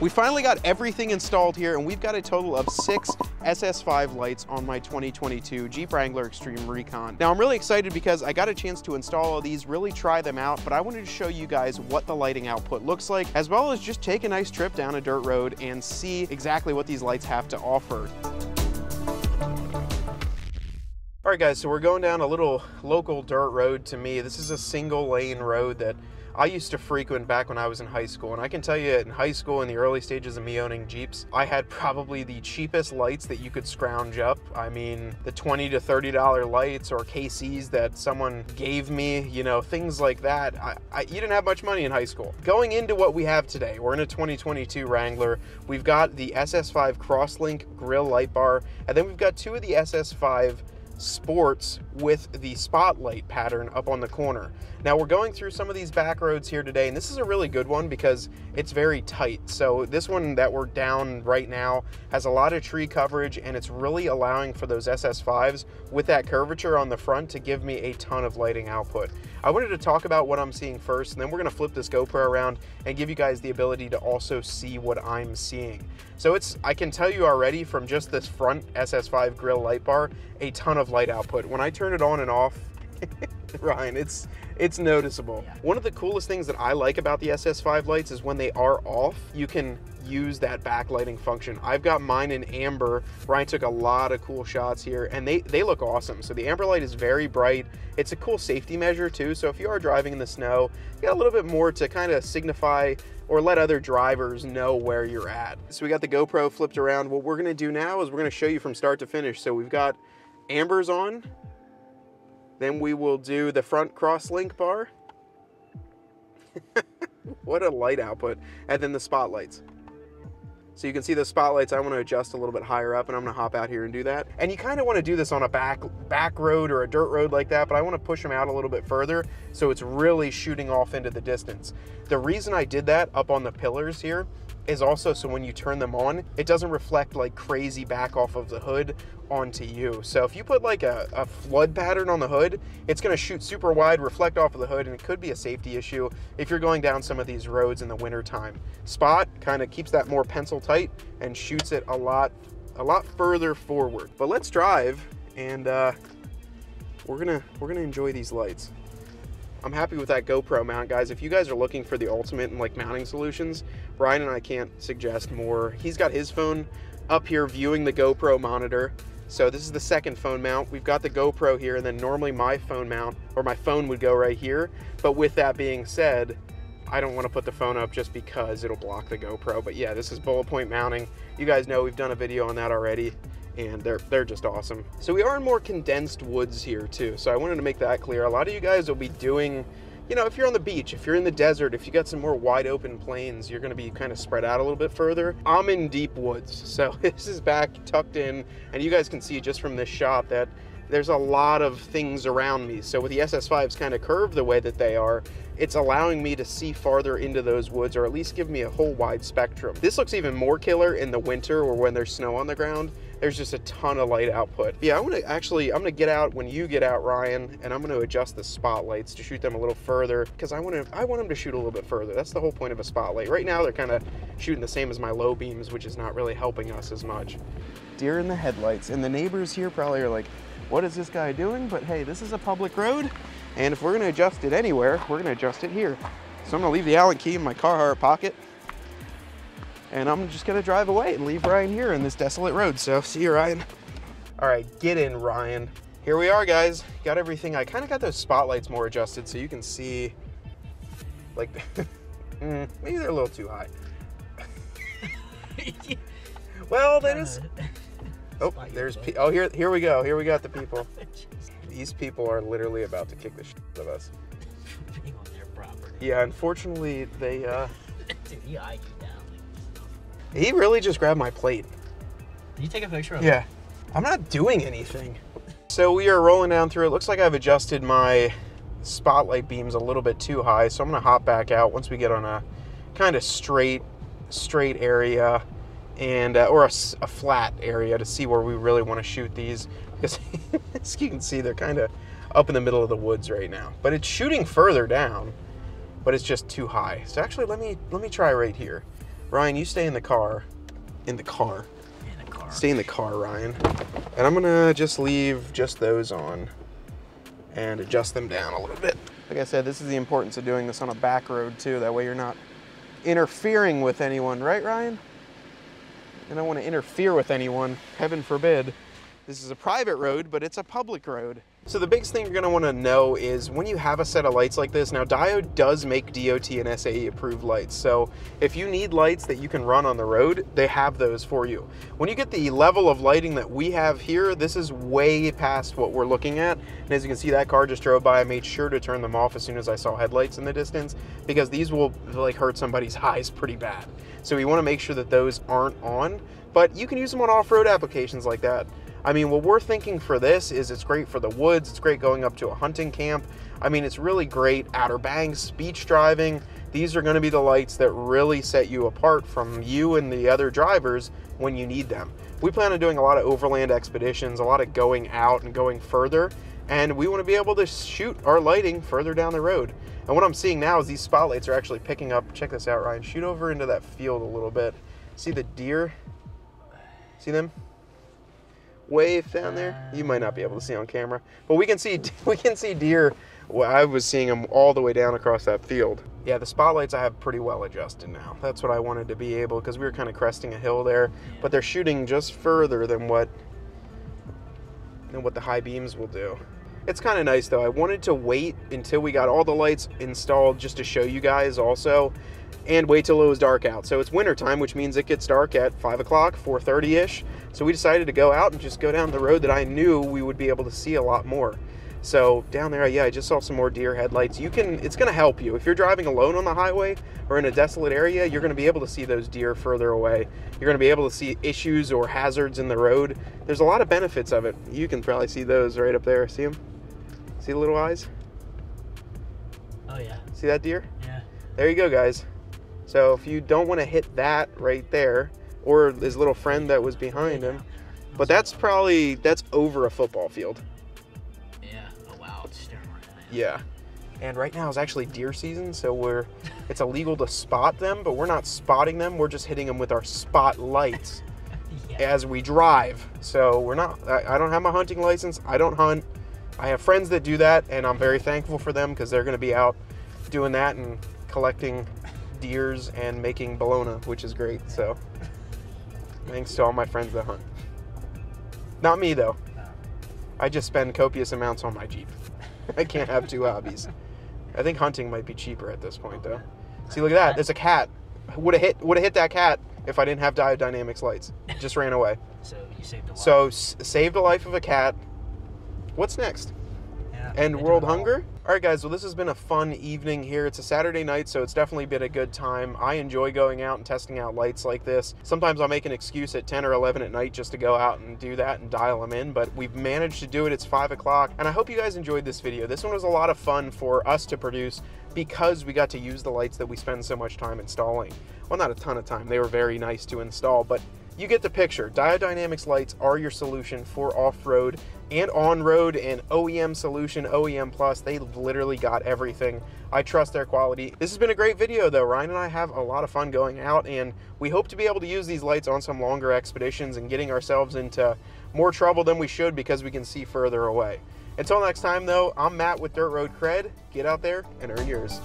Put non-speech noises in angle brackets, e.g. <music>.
We finally got everything installed here and we've got a total of six SS5 lights on my 2022 Jeep Wrangler Xtreme Recon. Now I'm really excited because I got a chance to install all these, really try them out, but I wanted to show you guys what the lighting output looks like, as well as just take a nice trip down a dirt road and see exactly what these lights have to offer. All right guys, so we're going down a little local dirt road to me. This is a single lane road that I used to frequent back when I was in high school. And I can tell you in high school, in the early stages of me owning Jeeps, I had probably the cheapest lights that you could scrounge up. I mean, the 20 to $30 lights or KCs that someone gave me, you know, things like that. I, I, you didn't have much money in high school. Going into what we have today, we're in a 2022 Wrangler. We've got the SS5 Crosslink grill light bar, and then we've got two of the SS5 sports with the spotlight pattern up on the corner. Now we're going through some of these back roads here today, and this is a really good one because it's very tight. So this one that we're down right now has a lot of tree coverage and it's really allowing for those SS5s with that curvature on the front to give me a ton of lighting output. I wanted to talk about what I'm seeing first, and then we're gonna flip this GoPro around and give you guys the ability to also see what I'm seeing. So it's, I can tell you already from just this front SS5 grill light bar, a ton of light output. When I turn it on and off, <laughs> <laughs> Ryan, it's it's noticeable. Yeah. One of the coolest things that I like about the SS5 lights is when they are off, you can use that backlighting function. I've got mine in amber. Ryan took a lot of cool shots here and they, they look awesome. So the amber light is very bright. It's a cool safety measure too. So if you are driving in the snow, you got a little bit more to kind of signify or let other drivers know where you're at. So we got the GoPro flipped around. What we're gonna do now is we're gonna show you from start to finish. So we've got ambers on, then we will do the front Crosslink bar. <laughs> what a light output. And then the spotlights. So you can see the spotlights, I wanna adjust a little bit higher up and I'm gonna hop out here and do that. And you kinda wanna do this on a back, back road or a dirt road like that, but I wanna push them out a little bit further so it's really shooting off into the distance. The reason I did that up on the pillars here is also so when you turn them on, it doesn't reflect like crazy back off of the hood onto you. So if you put like a, a flood pattern on the hood, it's gonna shoot super wide, reflect off of the hood, and it could be a safety issue if you're going down some of these roads in the winter time. Spot kind of keeps that more pencil tight and shoots it a lot, a lot further forward. But let's drive and uh, we're gonna, we're gonna enjoy these lights. I'm happy with that GoPro mount, guys. If you guys are looking for the ultimate in like mounting solutions, Ryan and I can't suggest more. He's got his phone up here viewing the GoPro monitor. So this is the second phone mount. We've got the GoPro here, and then normally my phone mount, or my phone would go right here. But with that being said, I don't want to put the phone up just because it'll block the GoPro. But yeah, this is Bulletpoint mounting. You guys know we've done a video on that already and they're they're just awesome. So we are in more condensed woods here too. So I wanted to make that clear. A lot of you guys will be doing, you know, if you're on the beach, if you're in the desert, if you got some more wide open plains, you're gonna be kind of spread out a little bit further. I'm in deep woods. <laughs> So this is back tucked in, and you guys can see just from this shot that there's a lot of things around me. So with the SS5s kind of curved the way that they are, it's allowing me to see farther into those woods or at least give me a whole wide spectrum. This looks even more killer in the winter or when there's snow on the ground there's just a ton of light output. Yeah, I'm gonna actually, I'm gonna get out when you get out, Ryan, and I'm gonna adjust the spotlights to shoot them a little further because I want to, I want them to shoot a little bit further. That's the whole point of a spotlight. Right now, they're kind of shooting the same as my low beams, which is not really helping us as much. Deer in the headlights, and the neighbors here probably are like, what is this guy doing? But hey, this is a public road, and if we're gonna adjust it anywhere, we're gonna adjust it here. So I'm gonna leave the Allen key in my Carhartt pocket and I'm just gonna drive away and leave Ryan here in this desolate road. So see you, Ryan. All right, get in, Ryan. Here we are, guys. Got everything. I kind of got those spotlights more adjusted so you can see, like, <laughs> mm, maybe they're a little too high. <laughs> well, that is. <laughs> Oh, there's. oh, here, here we go. Here we got the people. These people are literally about to kick the shit out of us. <laughs> Yeah, unfortunately, they. uh <laughs> Dude, he eyed you down. he really just grabbed my plate. Did you take a picture of Yeah. I'm not doing anything. So we are rolling down through. It looks like I've adjusted my spotlight beams a little bit too high. So I'm going to hop back out once we get on a kind of straight, straight area and uh, or a flat area to see where we really want to shoot these because <laughs> as you can see they're kind of up in the middle of the woods right now but it's shooting further down but it's just too high so actually let me let me try right here Ryan, you stay in the car. In the car. In a car. Stay in the car, Ryan. And I'm gonna just leave just those on and adjust them down a little bit. Like I said, this is the importance of doing this on a back road too. That way you're not interfering with anyone, right, Ryan? I don't want to interfere with anyone, heaven forbid. This is a private road, but it's a public road. So the biggest thing you're gonna wanna know is when you have a set of lights like this, now Diode does make DOT and SAE approved lights. So if you need lights that you can run on the road, they have those for you. When you get the level of lighting that we have here, this is way past what we're looking at. And as you can see, that car just drove by. I made sure to turn them off as soon as I saw headlights in the distance because these will like hurt somebody's <laughs> eyes pretty bad. So we wanna make sure that those aren't on, but you can use them on off-road applications like that. I mean, what we're thinking for this is it's great for the woods, it's great going up to a hunting camp. I mean, it's really great Outer Banks, beach driving. These are going to be the lights that really set you apart from you and the other drivers when you need them. We plan on doing a lot of overland expeditions, a lot of going out and going further, and we want to be able to shoot our lighting further down the road. And what I'm seeing now is these spotlights are actually picking up. Check this out, Ryan. Shoot over into that field a little bit. See the deer? See them? Way down there. You might not be able to see on camera, but we can see <laughs> we can see deer. Well, I was seeing them all the way down across that field. Yeah, the spotlights I have pretty well adjusted now. That's what I wanted to be able because we were kind of cresting a hill there, but they're shooting just further than what than what the high beams will do. It's kind of nice though. I wanted to wait until we got all the lights installed just to show you guys also and wait till it was dark out. So it's wintertime, which means it gets dark at 5 o'clock, 4.30ish. So we decided to go out and just go down the road that I knew we would be able to see a lot more. So down there, yeah, I just saw some more deer headlights. You can, it's gonna help you. If you're driving alone on the highway or in a desolate area, you're gonna be able to see those deer further away. You're gonna be able to see issues or hazards in the road. There's a lot of benefits of it. You can probably see those right up there. See them? See the little eyes? Oh yeah. See that deer? Yeah. There you go, guys. So if you don't want to hit that right there, or his little friend that was behind him, but that's probably that's over a football field. Yeah. Oh wow. It's staring right at. Yeah. And right now is actually deer season, so we're <laughs> it's illegal to spot them, but we're not spotting them. We're just hitting them with our spotlights <laughs> Yeah. as we drive. So we're not. I, I don't have my hunting license. I don't hunt. I have friends that do that, and I'm very thankful for them because they're going to be out doing that and collecting deers and making bologna, which is great. So thanks to all my friends that hunt. Not me though. I just spend copious amounts on my Jeep. I can't have two hobbies. I think hunting might be cheaper at this point though. See, look at that. There's a cat. Would have hit. Would have hit that cat if I didn't have Diode Dynamics lights. Just ran away. So you saved a life. So s- saved the life of a cat. What's next? yeah, End world hunger? All right, guys. Well, this has been a fun evening here. It's a Saturday night, so it's definitely been a good time. I enjoy going out and testing out lights like this. Sometimes I'll make an excuse at 10 or 11 at night just to go out and do that and dial them in, but we've managed to do it. It's 5 o'clock, and I hope you guys enjoyed this video. This one was a lot of fun for us to produce because we got to use the lights that we spend so much time installing. Well, not a ton of time. They were very nice to install, but you get the picture. Diode Dynamics lights are your solution for off-road and on-road and OEM solution, OEM Plus. They literally got everything. I trust their quality. This has been a great video though. Ryan and I have a lot of fun going out and we hope to be able to use these lights on some longer expeditions and getting ourselves into more trouble than we should because we can see further away. Until next time though, I'm Matt with Dirt Road Cred. Get out there and earn yours.